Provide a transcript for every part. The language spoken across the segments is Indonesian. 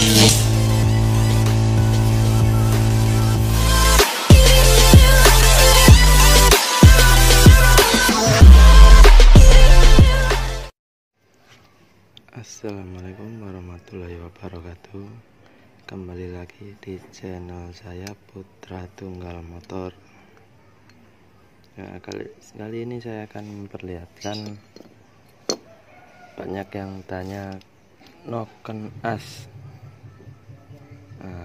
Assalamualaikum warahmatullahi wabarakatuh. Kembali lagi di channel saya Putra Tunggal Motor. Nah kali, kali ini saya akan memperlihatkan Banyak yang tanya Noken as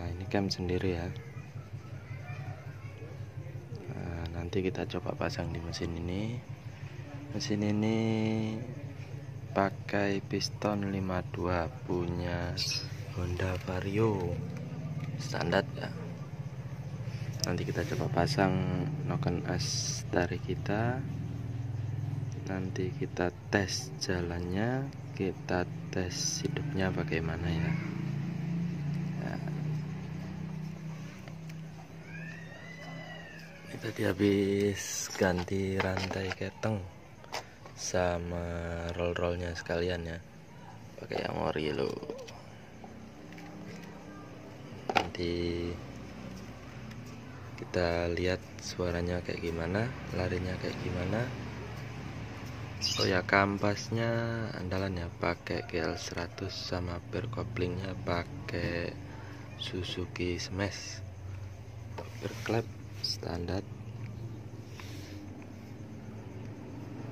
Nah ini cam sendiri ya. Nah, Nanti kita coba pasang di mesin ini. Mesin ini pakai piston 52 punya Honda Vario. Standar ya. Nanti kita coba pasang noken as dari kita. Nanti kita tes jalannya kita tes hidupnya bagaimana ya, ya. Ini tadi habis ganti rantai keteng sama roll rollnya sekalian ya. Pakai yang ori lo. Nanti kita lihat suaranya kayak gimana larinya kayak gimana. Oh ya kampasnya andalan ya pakai GL 100 sama berkoplingnya pakai Suzuki Smash. Berklep standar.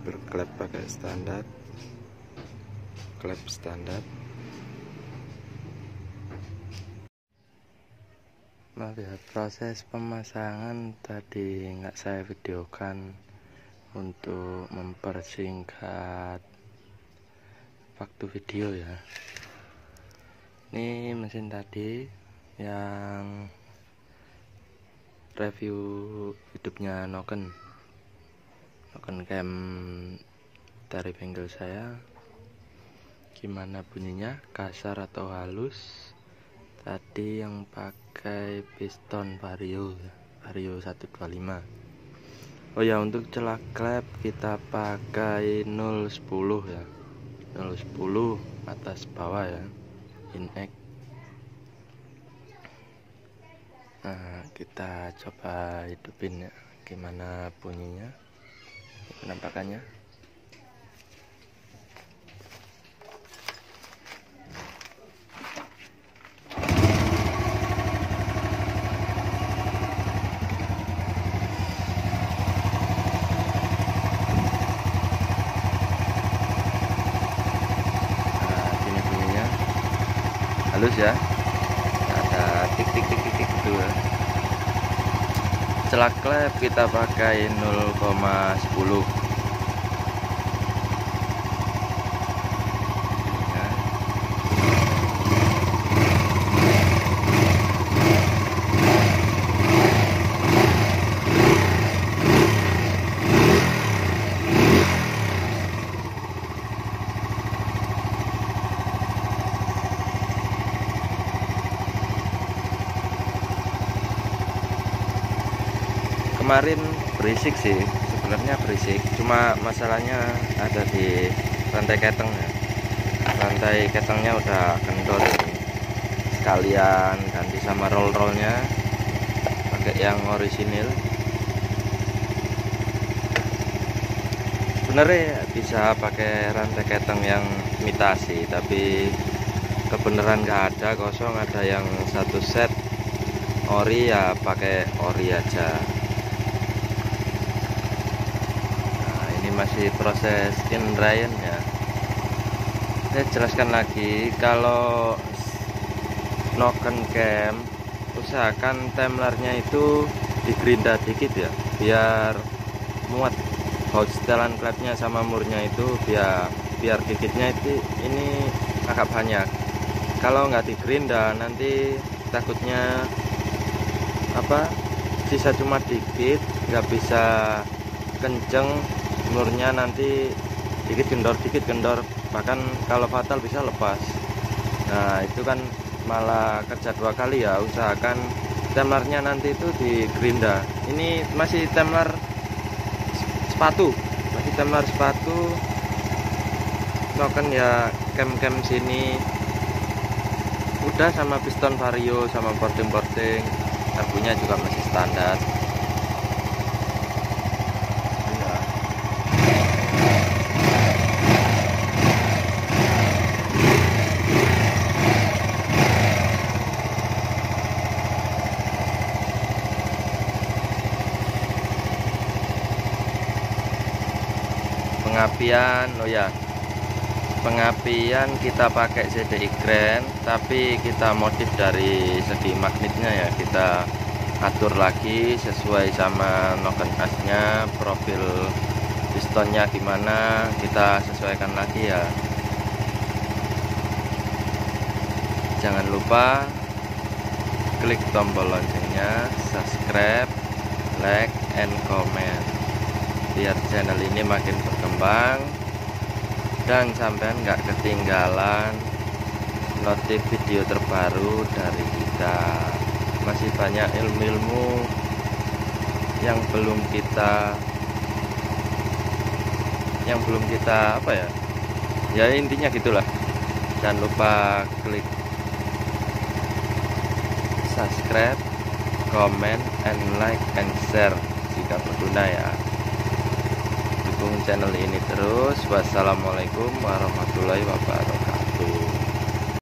Berklep pakai standar. Klep standar. Maaf ya proses pemasangan tadi nggak saya videokan untuk mempersingkat waktu video ya. Ini mesin tadi yang review hidupnya Noken. Akan cam dari bengkel saya. Gimana bunyinya? Kasar atau halus? Tadi yang pakai piston vario vario 125 oh ya untuk celah klep kita pakai 010 ya. 010 atas bawah ya. Inek nah kita coba hidupin ya gimana bunyinya penampakannya. Nah halus ya. Ada tik tik tik tik, tik gitu ya celak klep kita pakai 0,10 kemarin berisik sih sebenarnya berisik. Cuma masalahnya ada di rantai ketengnya. Rantai ketengnya udah kendor sekalian ganti sama roll rollnya pakai yang orisinil. Sebenarnya bisa pakai rantai keteng yang imitasi tapi kebenaran nggak ada kosong. Ada yang satu set ori ya pakai ori aja masih proses skin dryer ya. Saya jelaskan lagi kalau noken cam usahakan temlernya itu digerinda dikit ya biar muat baut setelan klepnya sama murnya itu biar biar gigitnya itu ini agak banyak. Kalau nggak digerinda nanti takutnya apa sisa cuma dikit nggak bisa kenceng murnya nanti dikit kendor dikit kendor. Bahkan kalau fatal bisa lepas. Nah itu kan malah kerja dua kali ya. Usahakan temlarnya nanti itu di gerinda. Ini masih temlar sepatu. Masih temlar sepatu. Noken ya kem-kem sini. Udah sama piston vario sama porting-porting karbunya juga masih standar pengapian oh ya. Pengapian kita pakai CDI Grand tapi kita modif dari segi magnetnya ya. Kita atur lagi sesuai sama noken asnya profil pistonnya gimana kita sesuaikan lagi ya. Jangan lupa klik tombol loncengnya subscribe like and comment biar channel ini makin berkembang dan sampean nggak ketinggalan notif video terbaru dari kita. Masih banyak ilmu-ilmu yang belum kita yang belum kita apa ya? Ya intinya gitulah. Jangan lupa klik subscribe comment and like and share jika berguna ya dukung channel ini terus. Wassalamualaikum warahmatullahi wabarakatuh